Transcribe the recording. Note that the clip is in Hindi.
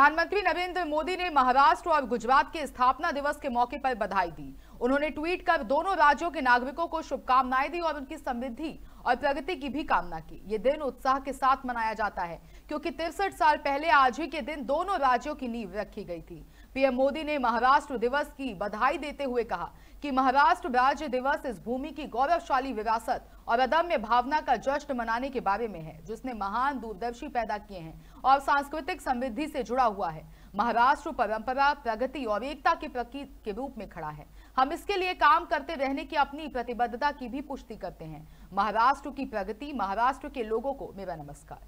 प्रधानमंत्री नरेंद्र मोदी ने महाराष्ट्र और गुजरात के स्थापना दिवस के मौके पर बधाई दी। उन्होंने ट्वीट कर दोनों राज्यों के नागरिकों को शुभकामनाएँ दी और उनकी समृद्धि और प्रगति की भी कामना की। ये दिन उत्साह के साथ मनाया जाता है, क्योंकि तिरसठ साल पहले आज ही के दिन दोनों राज्यों की नींव रखी गई थी। पीएम मोदी ने महाराष्ट्र दिवस की बधाई देते हुए कहा कि महाराष्ट्र राज्य दिवस इस भूमि की गौरवशाली विरासत और अदम्य भावना का जश्न मनाने के बारे में है, जिसने महान दूरदर्शी पैदा किए हैं और सांस्कृतिक समृद्धि से जुड़ा हुआ है। महाराष्ट्र परंपरा, प्रगति और एकता के प्रतीक के रूप में खड़ा है। हम इसके लिए काम करते रहने की अपनी प्रतिबद्धता की भी पुष्टि करते हैं। महाराष्ट्र की प्रगति, महाराष्ट्र के लोगों को मेरा नमस्कार।